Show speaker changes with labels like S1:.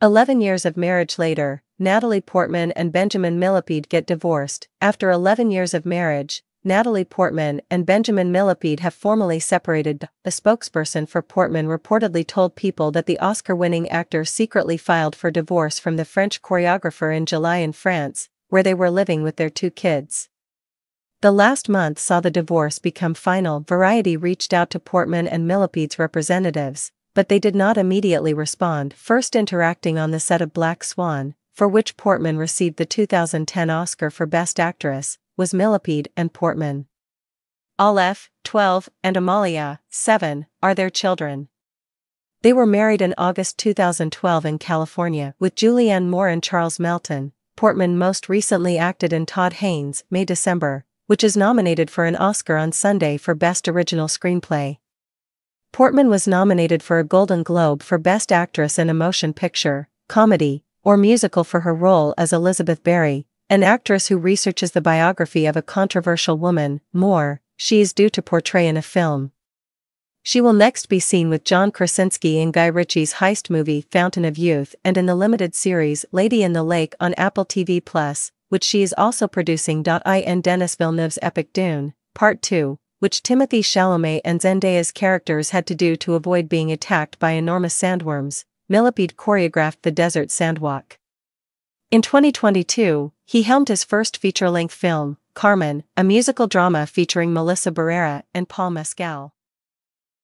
S1: Eleven years of marriage later, Natalie Portman and Benjamin Millepied get divorced. After 11 years of marriage, Natalie Portman and Benjamin Millepied have formally separated. A spokesperson for Portman reportedly told People that the Oscar-winning actor secretly filed for divorce from the French choreographer in July in France, where they were living with their two kids. The last month saw the divorce become final. Variety reached out to Portman and Millepied's representatives, but they did not immediately respond, first interacting on the set of Black Swan, for which Portman received the 2010 Oscar for Best Actress, was Millepied and Portman. Aleph, 12, and Amalia, 7, are their children. They were married in August 2012 in California with Julianne Moore and Charles Melton. Portman most recently acted in Todd Haynes' May December, which is nominated for an Oscar on Sunday for Best Original Screenplay. Portman was nominated for a Golden Globe for Best Actress in a Motion Picture, Comedy, or Musical for her role as Elizabeth Berry, an actress who researches the biography of a controversial woman, Moore, she is due to portray in a film. She will next be seen with John Krasinski in Guy Ritchie's heist movie Fountain of Youth and in the limited series Lady in the Lake on Apple TV+, which she is also producing. I and Denis Villeneuve's epic Dune, Part 2, which Timothée Chalamet and Zendaya's characters had to do to avoid being attacked by enormous sandworms, Millepied choreographed the desert sandwalk. In 2022, he helmed his first feature-length film, Carmen, a musical drama featuring Melissa Barrera and Paul Mescal.